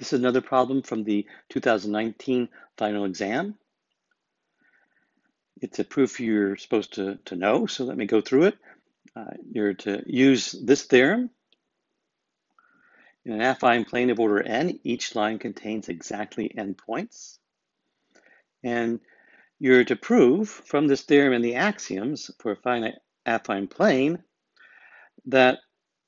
This is another problem from the 2019 final exam. It's a proof you're supposed to, to know, so let me go through it. Uh, you're to use this theorem. In an affine plane of order n, each line contains exactly n points. And you're to prove from this theorem and the axioms for a finite affine plane that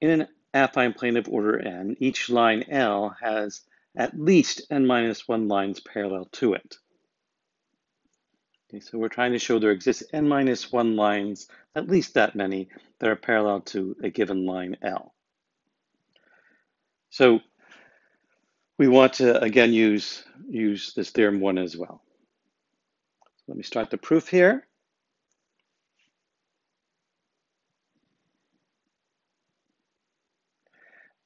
in an affine plane of order n, each line L has at least n minus 1 lines parallel to it. Okay, so we're trying to show there exists n minus 1 lines, at least that many, that are parallel to a given line L. So we want to, again, use, use this theorem 1 as well. So let me start the proof here.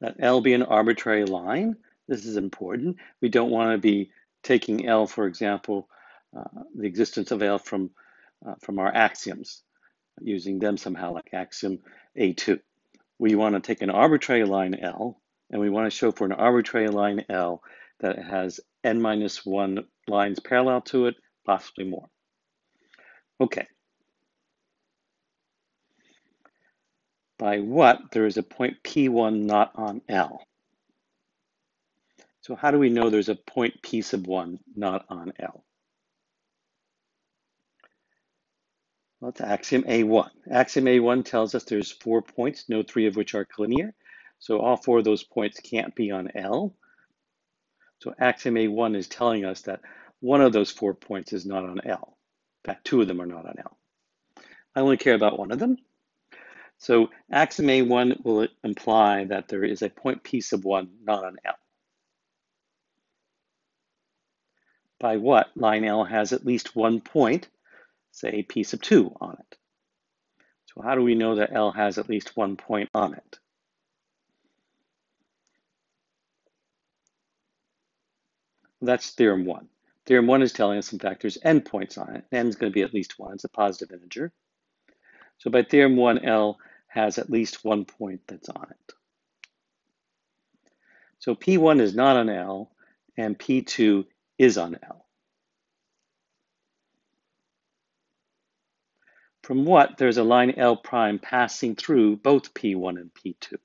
Let L be an arbitrary line this is important. We don't want to be taking L, for example, uh, the existence of L from, uh, from our axioms, using them somehow like axiom A2. We want to take an arbitrary line L, and we want to show for an arbitrary line L that it has n minus 1 lines parallel to it, possibly more. Okay. By what there is a point P1 not on L. So how do we know there's a point P sub 1 not on L? Well, it's axiom A1. Axiom A1 tells us there's four points, no three of which are collinear. So all four of those points can't be on L. So axiom A1 is telling us that one of those four points is not on L. In fact, two of them are not on L. I only care about one of them. So axiom A1 will imply that there is a point P sub 1 not on L. by what line L has at least one point, say P sub 2 on it. So how do we know that L has at least one point on it? That's theorem 1. Theorem 1 is telling us, in fact, there's n points on it. n is going to be at least 1. It's a positive integer. So by theorem 1, L has at least one point that's on it. So P1 is not on L, and P2 is on L. From what there's a line L prime passing through both P1 and P2.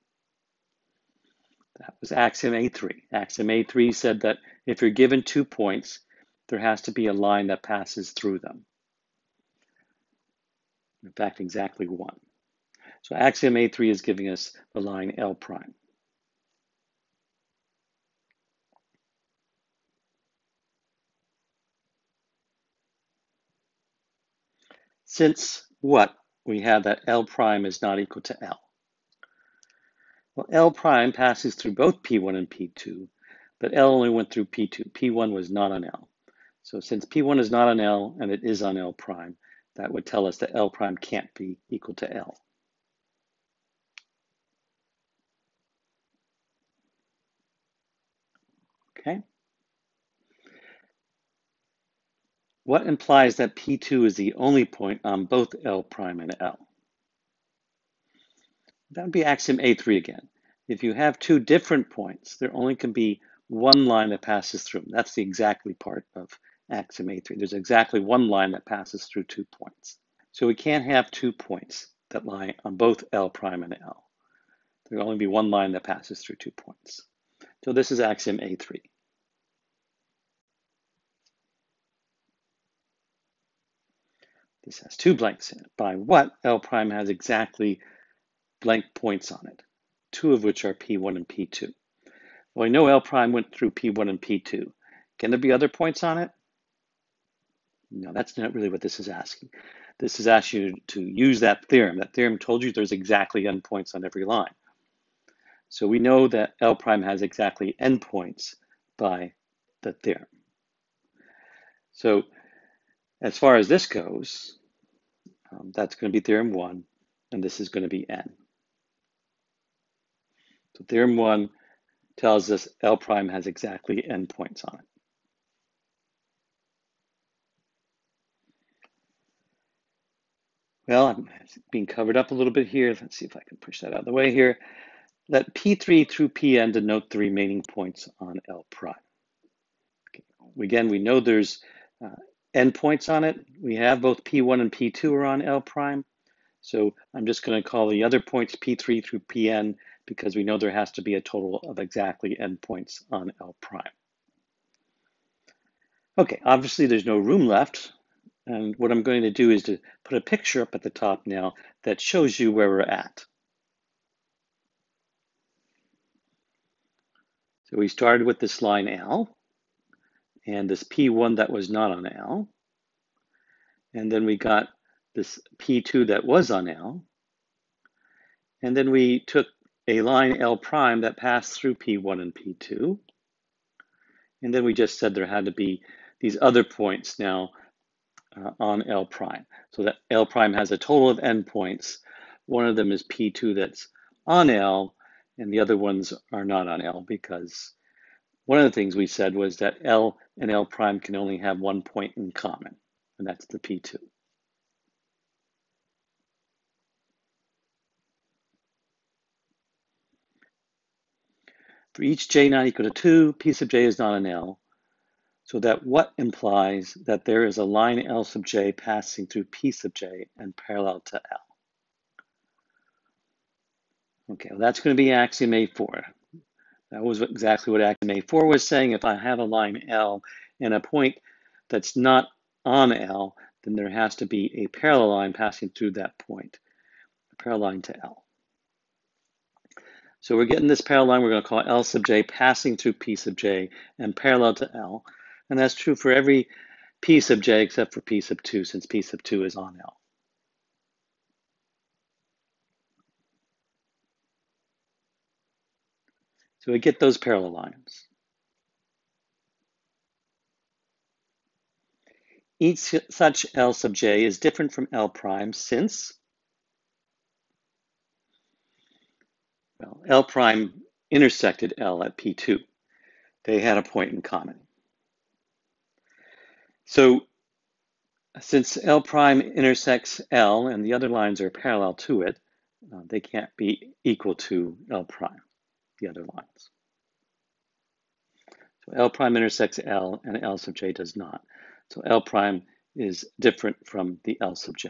That was axiom A3. Axiom A3 said that if you're given two points, there has to be a line that passes through them. In fact, exactly one. So axiom A3 is giving us the line L prime. Since what? We have that L prime is not equal to L. Well, L prime passes through both P1 and P2, but L only went through P2. P1 was not on L. So since P1 is not on L and it is on L prime, that would tell us that L prime can't be equal to L. Okay. What implies that P2 is the only point on both L prime and L? That would be axiom A3 again. If you have two different points, there only can be one line that passes through them. That's the exactly part of axiom A3. There's exactly one line that passes through two points. So we can't have two points that lie on both L prime and L. There will only be one line that passes through two points. So this is axiom A3. This has two blanks in it. By what L prime has exactly blank points on it, two of which are P1 and P2. Well, we know L prime went through P1 and P2. Can there be other points on it? No, that's not really what this is asking. This is asking you to use that theorem. That theorem told you there's exactly n points on every line. So we know that L prime has exactly n points by the theorem. So as far as this goes, um, that's going to be theorem 1, and this is going to be n. So theorem 1 tells us L prime has exactly n points on it. Well, I'm being covered up a little bit here. Let's see if I can push that out of the way here. Let P3 through Pn denote the remaining points on L prime. Okay. Again, we know there's uh, n points on it. We have both P1 and P2 are on L prime. So I'm just going to call the other points P3 through Pn because we know there has to be a total of exactly n points on L prime. Okay, obviously there's no room left. And what I'm going to do is to put a picture up at the top now that shows you where we're at. So we started with this line L and this P1 that was not on L. And then we got this P2 that was on L. And then we took a line L prime that passed through P1 and P2. And then we just said there had to be these other points now uh, on L prime. So that L prime has a total of n points. One of them is P2 that's on L, and the other ones are not on L because one of the things we said was that L and L prime can only have one point in common, and that's the P2. For each j not equal to 2, P sub j is not an L, so that what implies that there is a line L sub j passing through P sub j and parallel to L. Okay, well that's going to be axiom A4. That was exactly what axiom A4 was saying. If I have a line L and a point that's not on L, then there has to be a parallel line passing through that point, a parallel line to L. So we're getting this parallel line we're going to call L sub j passing through P sub j and parallel to L. And that's true for every P sub j except for P sub 2 since P sub 2 is on L. So we get those parallel lines. Each such L sub j is different from L prime since Well, L prime intersected L at P2. They had a point in common. So since L prime intersects L and the other lines are parallel to it, uh, they can't be equal to L prime, the other lines. So L prime intersects L and L sub j does not. So L prime is different from the L sub j.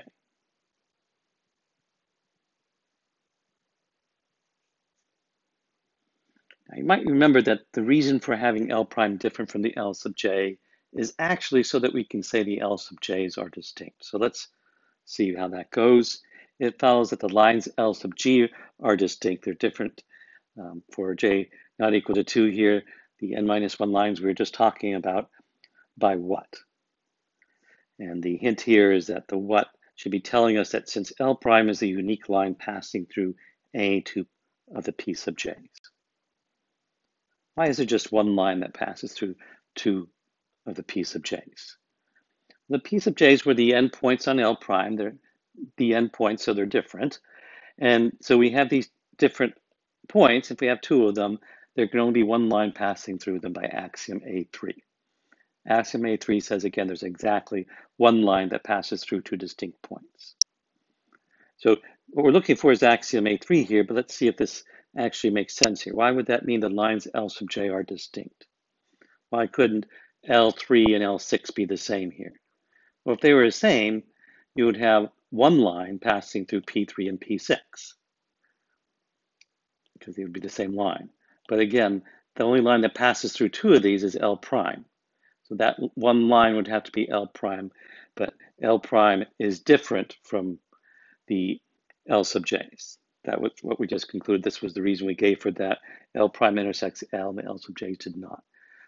Now, you might remember that the reason for having L prime different from the L sub j is actually so that we can say the L sub j's are distinct. So let's see how that goes. It follows that the lines L sub g are distinct. They're different um, for j not equal to 2 here. The n minus 1 lines we were just talking about by what? And the hint here is that the what should be telling us that since L prime is a unique line passing through A two of the P sub j's. Why is there just one line that passes through two of the P sub j's? The P sub j's were the n points on L prime. They're the n points, so they're different. And so we have these different points. If we have two of them, there can only be one line passing through them by axiom A3. Axiom A3 says, again, there's exactly one line that passes through two distinct points. So what we're looking for is axiom A3 here, but let's see if this actually makes sense here. Why would that mean the lines L sub j are distinct? Why couldn't L3 and L6 be the same here? Well, if they were the same, you would have one line passing through P3 and P6 because they would be the same line. But again, the only line that passes through two of these is L prime. So that one line would have to be L prime, but L prime is different from the L sub j's. That was what we just concluded. This was the reason we gave for that. L prime intersects L, and L sub j did not.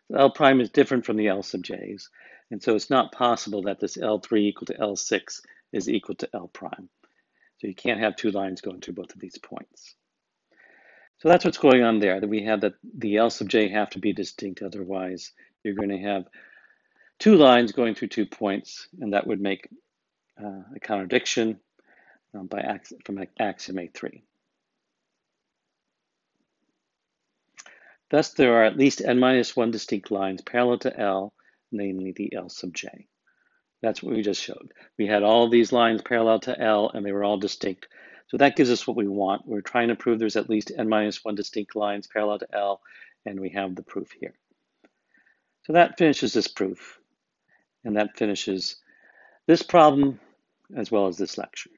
So L prime is different from the L sub j's, and so it's not possible that this L3 equal to L6 is equal to L prime. So you can't have two lines going through both of these points. So that's what's going on there, that we have that the L sub j have to be distinct, otherwise you're going to have two lines going through two points, and that would make uh, a contradiction um, by from axiom A3. Thus, there are at least n minus one distinct lines parallel to L, namely the L sub j. That's what we just showed. We had all these lines parallel to L, and they were all distinct. So that gives us what we want. We're trying to prove there's at least n minus one distinct lines parallel to L, and we have the proof here. So that finishes this proof, and that finishes this problem as well as this lecture.